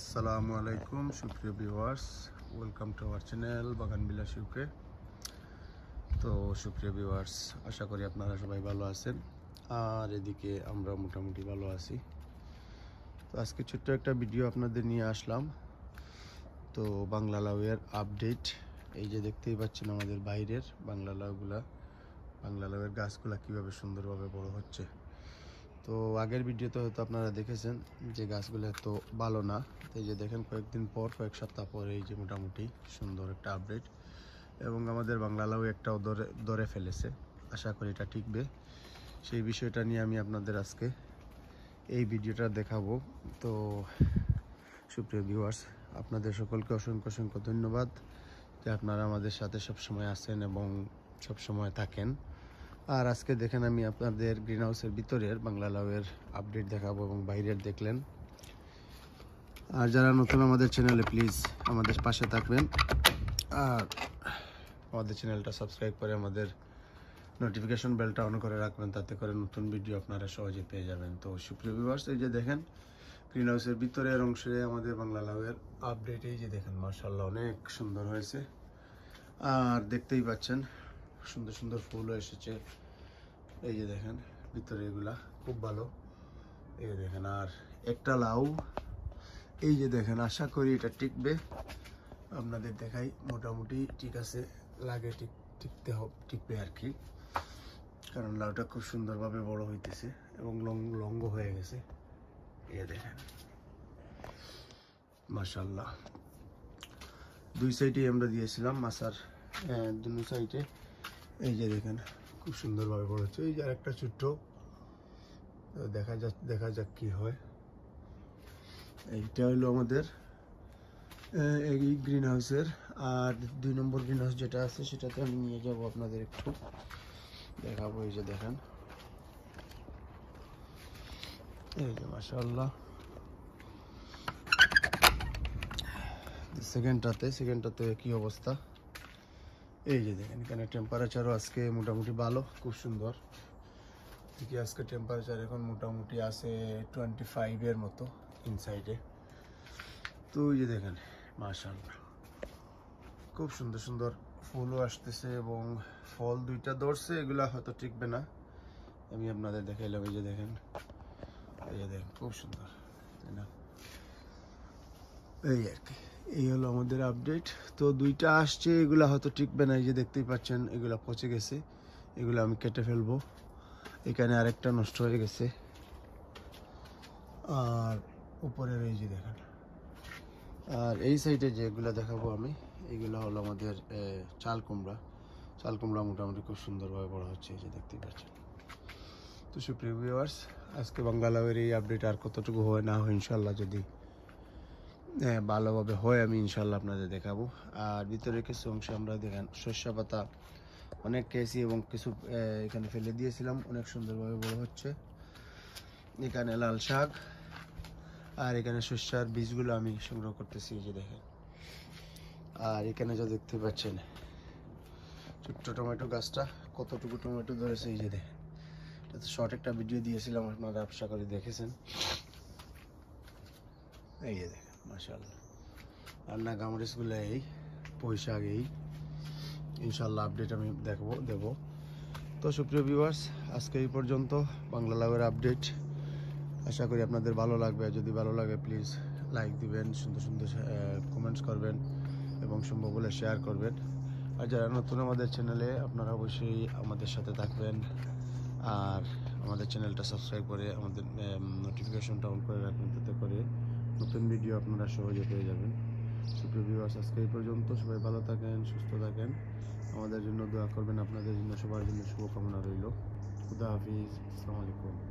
আসসালামু আলাইকুম, সুপ্রিয় viewers welcome to our channel Bagan Bilash UK তো সুপ্রিয় ভিউয়ার্স আশা করি আপনারা সবাই ভালো আছেন। আর এদিকে আমরা মোটামুটি ভালো আছি। তো আজকে ছোট্ট একটা ভিডিও আপনাদের নিয়ে আসলাম। তো বাংলা লাউয়ের আপডেট এই যে দেখতেই পাচ্ছেন আমাদের বাইরের বাংলা লাউগুলা বাংলা লাউয়ের গাছগুলা কীভাবে সুন্দরভাবে বড় হচ্ছে। তো আগের ভিডিওতে হয়তো আপনারা দেখেছেন যে গাছগুলো এত ভালো না। এই যে দেখেন, কয়েকদিন পর, কয়েক সপ্তাহ পর এই যে মোটামুটি সুন্দর একটা আপডেট এবং আমাদের বাংলালাও একটাও দরে ধরে ফেলেছে। আশা করি এটা টিকবে সেই বিষয়টা নিয়ে আমি আপনাদের আজকে এই ভিডিওটা দেখাবো। তো সুপ্রিয় ভিউয়ার্স আপনাদের সকলকে অসংখ্য অসংখ্য ধন্যবাদ যে আপনারা আমাদের সাথে সবসময় আছেন এবং সবসময় থাকেন। আর আজকে দেখেন আমি আপনাদের গ্রিন হাউসের ভিতরের বাংলা লাউয়ের আপডেট দেখাবো এবং বাইরের দেখলেন। আর যারা নতুন আমাদের চ্যানেলে প্লিজ আমাদের পাশে থাকবেন। আর আমাদের চ্যানেলটা সাবস্ক্রাইব করে আমাদের নোটিফিকেশন বেলটা অন করে রাখবেন, তাতে করে নতুন ভিডিও আপনারা সহজে পেয়ে যাবেন। তো সুপ্রিয় ভিউয়ার্স এই যে দেখেন গ্রিন হাউসের ভিতরের অংশে আমাদের বাংলা লাউয়ের আপডেট এই যে দেখেন মার্শাল্লাহ অনেক সুন্দর হয়েছে। আর দেখতেই পাচ্ছেন সুন্দর সুন্দর ফুলও এসেছে। এই যে দেখেন, ভিতরে এগুলা খুব ভালো। এই যে দেখেন, আর একটা লাউ। এই যে দেখেন, আশা করি এটা টিকবে। আপনাদের দেখাই, মোটামুটি ঠিক আছে, লাগে ঠিক, টিকতে হবে টিকবে আর কি। কারণ লাউটা খুব সুন্দরভাবে বড় হইতেছে এবং লং, লঙ্গ হয়ে গেছে। এই দেখেন। মাশাল্লাহ দুই সাইডে আমরা দিয়েছিলাম মাসার দুই সাইডে। এই যে দেখেন, খুব সুন্দরভাবে হচ্ছে। এই যে আরেকটা ছোট্ট দেখা যাক দেখা যাক কি হয়। এইটা হলো আমাদের এই গ্রিন হাউসের আর দুই নম্বর গ্রিন হাউস যেটা আছে, সেটাতে আমি নিয়ে যাব আপনাদের একটু। দেখাবো, এই যে দেখেন। এই যে মাশাআল্লাহ। সেকেন্ডটাতে সেকেন্ডটাতে কি অবস্থা? এই যে দেখেন, এখানে টেম্পারেচারও আজকে মোটামুটি ভালো, খুব সুন্দর। দেখি আজকে টেম্পারেচার এখন মোটামুটি আছে টোয়েন্টি ফাইভের মতো ইনসাইডে তো ওই যে দেখেন, মাশাআল্লাহ। খুব সুন্দর সুন্দর ফুলও আসতেছে এবং ফল দুইটা ধরছে, এগুলা হয়তো টিকবে না। আমি আপনাদের দেখাইলাম, এই যে দেখেন, এই যে দেখেন, খুব সুন্দর, তাই না? এই আর কি। এই হলো আমাদের আপডেট তো দুইটা আসছে, এগুলা হয়তো টিকবে না, এই যে দেখতেই পাচ্ছেন, এগুলা পচে গেছে। এগুলো আমি কেটে ফেলব। এখানে আরেকটা নষ্ট হয়ে গেছে। আর উপরের এই যে দেখেন। আর এই সাইডে যেগুলো দেখাবো আমি, এগুলো হলো আমাদের চাল কুমড়া। চাল কুমড়া মোটামুটি খুব সুন্দরভাবে বড় হচ্ছে, এই যে দেখতেই পাচ্ছেন। তো সুপ্রিয় ভিউয়ার্স আজকে বাংলালাউয়ের এই আপডেট আর কতটুকু হয় না হয় ইনশাল্লাহ যদি হ্যাঁ ভালোভাবে হয়, আমি ইনশাল্লাহ আপনাদের দেখাবো। আর ভিতরে কিছু অংশে আমরা দেখেন, শস্য পাতা অনেক খেয়েছি এবং কিছু এখানে ফেলে দিয়েছিলাম। অনেক সুন্দরভাবে বড় হচ্ছে। এখানে লাল শাক আর এখানে শস্যার বীজগুলো আমি সংগ্রহ করতেছি, এই যে দেখেন। আর এখানে যা দেখতে পাচ্ছেন, ছোট্ট টমেটো গাছটা, কতটুকু টমেটো ধরেছে, এই যে দেখেন। এটা শর্ট একটা ভিডিও দিয়েছিলাম, আপনারা আশা করে দেখেছেন। এই যে দেখেন। মাশাল্লাহ আর না গামরিচগুলো এই পয়সা এই। ইনশাল্লাহ আপডেট আমি দেখব, দেব। তো সুপ্রিয় ভিউয়ার্স আজকে এই পর্যন্ত বাংলা লাভের আপডেট আশা করি আপনাদের ভালো লাগবে। যদি ভালো লাগে প্লিজ লাইক দিবেন, সুন্দর সুন্দর কমেন্টস করবেন এবং সম্ভব হলে শেয়ার করবেন। আর যারা নতুন আমাদের চ্যানেলে আপনারা অবশ্যই আমাদের সাথে থাকবেন। আর আমাদের চ্যানেলটা সাবস্ক্রাইব করে আমাদের নোটিফিকেশনটা অন করে রাখবেন তাতে করে নতুন ভিডিও আপনারা সহজে পেয়ে যাবেন। সুপ্রিয় ভিউয়ার্স আজকে এই পর্যন্ত। সবাই ভালো থাকেন, সুস্থ থাকেন। আমাদের জন্য দোয়া করবেন। আপনাদের জন্য সবার জন্য শুভকামনা রইল। খুদা হাফিজ। আসসালামু আলাইকুম।